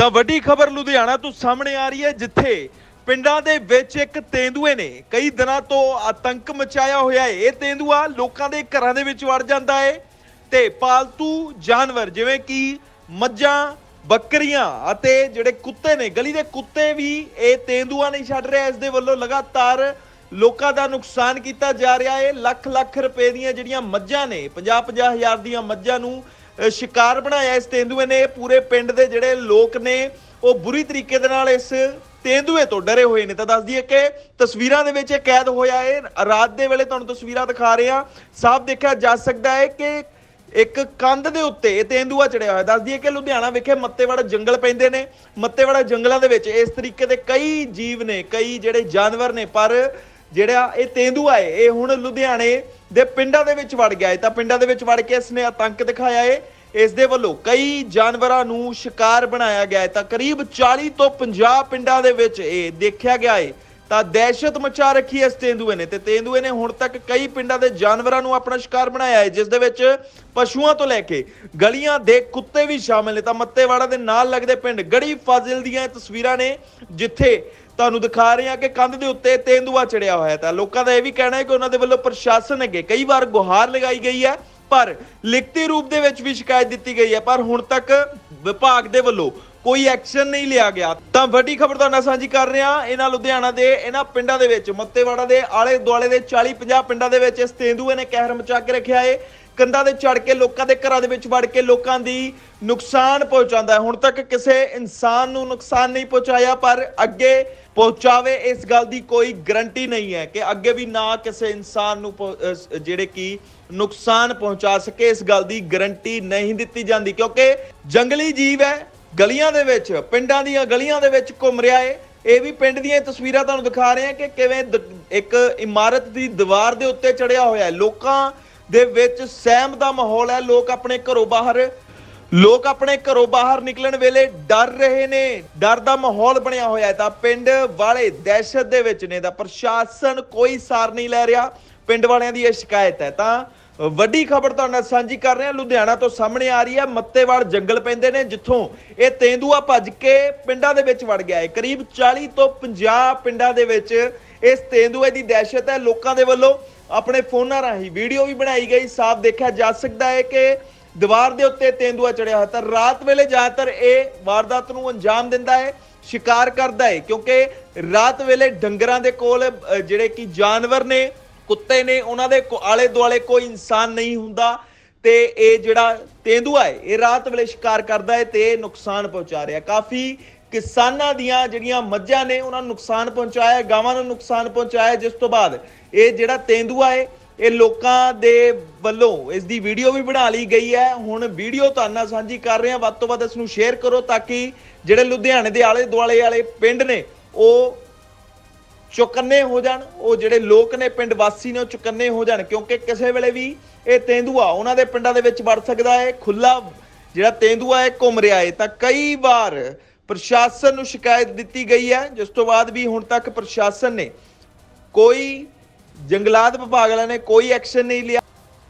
ਤਾਂ ਵੱਡੀ ਖਬਰ ਲੁਧਿਆਣਾ ਤੋਂ ਸਾਹਮਣੇ ਆ ਰਹੀ ਹੈ, ਜਿੱਥੇ ਪਿੰਡਾਂ ਦੇ ਵਿੱਚ ਇੱਕ ਤੇਂਦੂਏ ਨੇ ਕਈ ਦਿਨਾਂ ਤੋਂ ਆਤੰਕ ਮਚਾਇਆ ਹੋਇਆ ਹੈ। ਇਹ ਤੇਂਦੂਆ ਲੋਕਾਂ ਦੇ ਘਰਾਂ ਦੇ ਵਿੱਚ ਵੜ ਜਾਂਦਾ ਹੈ ਤੇ ਪਾਲਤੂ ਜਾਨਵਰ, ਜਿਵੇਂ ਕਿ ਮੱਝਾਂ, ਬੱਕਰੀਆਂ ਅਤੇ ਜਿਹੜੇ ਕੁੱਤੇ ਨੇ, ਗਲੀ ਦੇ ਕੁੱਤੇ ਵੀ ਇਹ ਤੇਂਦੂਆ ਨਹੀਂ ਛੱਡ ਰਿਹਾ ਇਸ ਦੇ ਵੱਲੋਂ ਲਗਾਤਾਰ ਲੋਕਾਂ ਦਾ ਨੁਕਸਾਨ ਕੀਤਾ ਜਾ ਰਿਹਾ ਹੈ। ਲੱਖ ਲੱਖ ਰੁਪਏ ਦੀਆਂ ਜਿਹੜੀਆਂ ਮੱਝਾਂ ਨੇ 50 50 ਹਜ਼ਾਰ ਦੀਆਂ ਮੱਝਾਂ ਨੂੰ ਸ਼ਿਕਾਰ ਬਣਾਇਆ ਇਸ ਤੇਂਦੂਏ ਨੇ। ਪੂਰੇ ਪਿੰਡ ਦੇ ਜਿਹੜੇ ਲੋਕ ਨੇ, ਉਹ ਬੁਰੀ ਤਰੀਕੇ ਦੇ ਨਾਲ ਇਸ ਤੇਂਦੂਏ ਤੋਂ ਡਰੇ ਹੋਏ ਨੇ। ਤਾਂ ਦੱਸ ਦਈਏ ਕਿ ਤਸਵੀਰਾਂ ਦੇ ਵਿੱਚ ਇਹ ਕੈਦ ਹੋਇਆ ਹੈ। ਰਾਤ ਦੇ ਵੇਲੇ ਤੁਹਾਨੂੰ ਤਸਵੀਰਾਂ ਦਿਖਾ ਰਹੇ। ਹਾਂ ਸਾਫ਼ ਦੇਖਿਆ ਜਾ ਸਕਦਾ ਹੈ ਕਿ ਇੱਕ ਕੰਧ ਦੇ ਉੱਤੇ ਇਹ ਤੇਂਦੂਆ ਚੜਿਆ ਹੋਇਆ। ਦੱਸ ਦਈਏ ਕਿ ਲੁਧਿਆਣਾ ਵਿਖੇ ਮੱਤੇਵਾੜਾ ਜੰਗਲ ਪੈਂਦੇ ਨੇ। ਮੱਤੇਵਾੜਾ ਜੰਗਲਾਂ ਦੇ ਵਿੱਚ ਇਸ ਤਰੀਕੇ ਦੇ ਕਈ ਜੀਵ ਨੇ, ਕਈ ਜਿਹੜੇ ਜਾਨਵਰ ਨੇ। ਪਰ ਜਿਹੜਾ ਇਹ ਤੇਂਦੂਆ ਹੈ ਇਹ ਹੁਣ ਲੁਧਿਆਣੇ ਦੇ ਪਿੰਡਾਂ ਦੇ ਵਿੱਚ ਵੜ ਗਿਆ ਹੈ ਤਾਂ ਪਿੰਡਾਂ ਦੇ ਵਿੱਚ ਵੜ ਕੇ ਇਸਨੇ ਆਤੰਕ ਦਿਖਾਇਆ ਹੈ ਇਸ ਦੇ ਵੱਲੋਂ ਕਈ ਜਾਨਵਰਾਂ ਨੂੰ ਸ਼ਿਕਾਰ ਬਣਾਇਆ ਗਿਆ ਹੈ ਤਾਂ ਕਰੀਬ 40 ਤੋਂ 50 ਪਿੰਡਾਂ ਦੇ ਵਿੱਚ ਇਹ ਦੇਖਿਆ ਗਿਆ ਹੈ ਤਾਂ ਦਹਿਸ਼ਤ ਮਚਾ ਰੱਖੀ ਇਸ ਤੇਂਦੂਏ ਨੇ। ਤੇ ਤੇਂਦੂਏ ਨੇ ਹੁਣ ਤੱਕ ਕਈ ਪਿੰਡਾਂ ਦੇ ਜਾਨਵਰਾਂ ਨੂੰ ਆਪਣਾ ਸ਼ਿਕਾਰ ਬਣਾਇਆ ਹੈ, ਜਿਸ ਦੇ ਵਿੱਚ ਪਸ਼ੂਆਂ ਤੋਂ ਲੈ ਕੇ ਗਲੀਆਂ ਦੇ ਕੁੱਤੇ ਵੀ ਸ਼ਾਮਿਲ ਨੇ। ਤਾਂ ਮੱਤੇਵਾੜਾ ਦੇ ਨਾਲ ਲੱਗਦੇ ਪਿੰਡ ਗੜੀ ਫਾਜ਼ਿਲ ਦੀਆਂ ਤਸਵੀਰਾਂ ਨੇ, ਜਿੱਥੇ ਤੁਹਾਨੂੰ ਦਿਖਾ ਰਹੇ ਹਾਂ ਕਿ ਕੰਧ ਦੇ ਉੱਤੇ ਤੇਂਦੂਆ ਚੜਿਆ ਹੋਇਆ ਹੈ। ਤਾਂ ਲੋਕਾਂ ਦਾ ਇਹ ਵੀ ਕਹਿਣਾ ਹੈ ਕਿ ਉਹਨਾਂ ਦੇ ਵੱਲੋਂ ਪ੍ਰਸ਼ਾਸਨ ਅੱਗੇ ਕਈ ਵਾਰ ਗੁਹਾਰ ਲਗਾਈ ਗਈ ਹੈ, ਪਰ ਲਿਖਤੀ ਰੂਪ ਦੇ ਵਿੱਚ ਵੀ ਸ਼ਿਕਾਇਤ ਦਿੱਤੀ ਗਈ ਹੈ। ਪਰ ਹੁਣ ਤੱਕ ਵਿਭਾਗ ਦੇ ਵੱਲੋਂ ਕੋਈ ਐਕਸ਼ਨ ਨਹੀਂ ਲਿਆ ਗਿਆ। ਤਾਂ ਵੱਡੀ ਖਬਰ ਤੁਹਾਡੇ ਨਾਲ ਸਾਂਝੀ ਕਰ ਰਿਹਾ। ਇਹਨਾਂ ਲੁਧਿਆਣਾ ਦੇ, ਇਹਨਾਂ ਪਿੰਡਾਂ ਦੇ ਵਿੱਚ, ਮੱਤੇਵਾੜਾ ਦੇ ਆਲੇ ਦੁਆਲੇ ਦੇ 40 50 ਪਿੰਡਾਂ ਦੇ ਵਿੱਚ ਇਸ ਤੇਂਦੂਏ ਨੇ ਕਹਿਰ ਮਚਾ ਕੇ ਰੱਖਿਆ ਏ। ਕੰਧਾਂ ਦੇ ਚੜ ਕੇ ਲੋਕਾਂ ਦੇ ਘਰਾਂ ਦੇ ਵਿੱਚ ਵੜ ਕੇ ਲੋਕਾਂ ਦੀ ਨੁਕਸਾਨ ਪਹੁੰਚਾਉਂਦਾ ਹੈ। ਹੁਣ ਤੱਕ ਕਿਸੇ ਇਨਸਾਨ ਨੂੰ ਨੁਕਸਾਨ ਨਹੀਂ ਪਹੁੰਚਾਇਆ, ਪਰ ਅੱਗੇ ਪਹੁੰਚਾਵੇ, ਇਸ ਗੱਲ ਦੀ ਕੋਈ ਗਰੰਟੀ ਨਹੀਂ ਹੈ ਕਿ ਅੱਗੇ ਵੀ ਨਾ ਕਿਸੇ ਇਨਸਾਨ ਨੂੰ ਜਿਹੜੇ ਕਿ ਨੁਕਸਾਨ ਪਹੁੰਚਾ ਸਕੇ। ਇਸ ਗੱਲ ਦੀ ਗਰੰਟੀ ਨਹੀਂ ਦਿੱਤੀ ਜਾਂਦੀ, ਕਿਉਂਕਿ ਜੰਗਲੀ ਜੀਵ ਹੈ। ਗਲੀਆਂ ਦੇ ਵਿੱਚ, ਪਿੰਡਾਂ ਦੀਆਂ ਗਲੀਆਂ ਦੇ ਵਿੱਚ ਘੁੰਮ ਰਿਹਾ ਏ। ਇਹ ਵੀ ਪਿੰਡ ਦੀਆਂ ਤਸਵੀਰਾਂ ਤੁਹਾਨੂੰ ਦਿਖਾ ਰਹੇ ਹਾਂ ਕਿ ਕਿਵੇਂ ਇੱਕ ਇਮਾਰਤ ਦੀ ਦੀਵਾਰ ਦੇ ਉੱਤੇ ਚੜਿਆ ਹੋਇਆ ਹੈ। ਲੋਕਾਂ ਦੇ ਵਿੱਚ ਸਹਿਮ ਦਾ ਮਾਹੌਲ ਹੈ। ਲੋਕ ਆਪਣੇ ਘਰੋਂ ਬਾਹਰ, ਲੋਕ ਆਪਣੇ ਘਰੋਂ ਬਾਹਰ ਨਿਕਲਣ ਵੇਲੇ ਡਰ ਰਹੇ ਨੇ। ਡਰ ਦਾ ਮਾਹੌਲ ਬਣਿਆ ਹੋਇਆ ਹੈ। ਤਾਂ ਪਿੰਡ ਵਾਲੇ ਦਹਿਸ਼ਤ ਦੇ ਵਿੱਚ ਨੇ। ਤਾਂ ਪ੍ਰਸ਼ਾਸਨ ਕੋਈ ਸਾਰ ਨਹੀਂ ਲੈ ਰਿਹਾ। ਪਿੰਡ ਵਾਲਿਆਂ ਦੀ ਇਹ ਸ਼ਿਕਾਇਤ ਹੈ। ਤਾਂ ਵੱਡੀ ਖਬਰ ਤੁਹਾਡੇ ਨਾਲ ਸਾਂਝੀ ਕਰ ਰਹੇ ਹਾਂ। ਲੁਧਿਆਣਾ ਤੋਂ ਸਾਹਮਣੇ ਆ ਰਹੀ ਹੈ। ਮੱਤੇਵਾੜ ਜੰਗਲ ਪੈਂਦੇ ਨੇ, ਜਿੱਥੋਂ ਇਹ ਤੇਂਦੂਆ ਭੱਜ ਕੇ ਪਿੰਡਾਂ ਦੇ ਵਿੱਚ ਵੜ ਗਿਆ ਹੈ। ਕਰੀਬ 40 ਤੋਂ 50 ਪਿੰਡਾਂ ਦੇ ਵਿੱਚ ਇਸ ਤੇਂਦੂਏ ਦੀ ਦਹਿਸ਼ਤ ਹੈ। ਲੋਕਾਂ ਦੇ ਵੱਲੋਂ ਆਪਣੇ ਫੋਨਾਂ ਰਾਹੀਂ ਵੀਡੀਓ ਵੀ ਬਣਾਈ ਗਈ। ਸਾਫ਼ ਦੇਖਿਆ ਜਾ ਸਕਦਾ ਹੈ ਕਿ ਦੀਵਾਰ ਦੇ ਉੱਤੇ ਤੇਂਦੂਆ ਚੜਿਆ ਹੋਇਆ ਤਾਂ ਰਾਤ ਵੇਲੇ ਜ਼ਿਆਦਾਤਰ ਇਹ ਵਾਰਦਾਤ ਨੂੰ ਅੰਜਾਮ ਦਿੰਦਾ ਹੈ, ਸ਼ਿਕਾਰ ਕਰਦਾ ਹੈ। ਕਿਉਂਕਿ ਰਾਤ ਵੇਲੇ ਡੰਗਰਾਂ ਦੇ ਕੋਲ ਜਿਹੜੇ ਕਿ ਜਾਨਵਰ ਨੇ ਕੁੱਤੇ ਨੇ, ਉਹਨਾਂ ਦੇ ਕੋ- ਆਲੇ ਦੁਆਲੇ ਕੋਈ ਇਨਸਾਨ ਨਹੀਂ ਹੁੰਦਾ ਤੇ ਇਹ ਜਿਹੜਾ ਤੇਂਦੂਆ ਹੈ, ਇਹ ਰਾਤ ਵੇਲੇ ਸ਼ਿਕਾਰ ਕਰਦਾ ਹੈ ਤੇ ਨੁਕਸਾਨ ਪਹੁੰਚਾ ਰਿਹਾ ਕਾਫੀ ਕਿਸਾਨਾਂ ਦੀਆਂ ਜਿਹੜੀਆਂ ਮੱਝਾਂ ਨੇ, ਉਹਨਾਂ ਨੂੰ ਨੁਕਸਾਨ ਪਹੁੰਚਾਇਆ ਗਾਵਾਂ ਨੂੰ ਨੁਕਸਾਨ ਪਹੁੰਚਾਇਆ ਜਿਸ ਤੋਂ ਬਾਅਦ ਇਹ ਜਿਹੜਾ ਤੇਂਦੂਆ ਹੈ, ਇਹ ਲੋਕਾਂ ਦੇ ਵੱਲੋਂ ਇਸ ਦੀ ਵੀਡੀਓ ਵੀ ਬਣਾ ਲਈ ਗਈ ਹੈ। ਹੁਣ ਵੀਡੀਓ ਤੁਹਾਡੇ ਨਾਲ ਸਾਂਝੀ ਕਰ ਰਹੇ ਹਾਂ। ਵੱਧ ਤੋਂ ਵੱਧ ਇਸ ਨੂੰ ਸ਼ੇਅਰ ਕਰੋ ਤਾਂ ਕਿ ਜਿਹੜੇ ਲੁਧਿਆਣੇ ਦੇ ਆਲੇ ਦੁਆਲੇ ਵਾਲੇ ਪਿੰਡ ਨੇ, ਉਹ ਚੁਕੰਨੇ ਹੋ ਜਾਣ, ਉਹ ਜਿਹੜੇ ਲੋਕ ਨੇ, ਪਿੰਡ ਵਾਸੀ ਨੇ, ਉਹ ਚੁਕੰਨੇ ਹੋ ਜਾਣ, ਕਿਉਂਕਿ ਕਿਸੇ ਵੇਲੇ ਵੀ ਇਹ ਤੇਂਦੂਆ ਉਹਨਾਂ ਦੇ ਪਿੰਡਾਂ ਦੇ ਵਿੱਚ ਵੜ ਸਕਦਾ ਹੈ, ਖੁੱਲਾ ਜਿਹੜਾ ਤੇਂਦੂਆ ਹੈ, ਘੁੰਮ ਰਿਹਾ ਹੈ। ਤਾਂ ਕਈ ਵਾਰ ਪ੍ਰਸ਼ਾਸਨ ਨੂੰ ਸ਼ਿਕਾਇਤ ਦਿੱਤੀ ਗਈ ਹੈ, ਜਿਸ ਤੋਂ ਬਾਅਦ ਵੀ ਹੁਣ ਤੱਕ ਪ੍ਰਸ਼ਾਸਨ ਨੇ ਕੋਈ ਜੰਗਲਾਤ ਵਿਭਾਗ ਵਾਲਿਆਂ ਨੇ ਕੋਈ ਐਕਸ਼ਨ ਨਹੀਂ ਲਿਆ।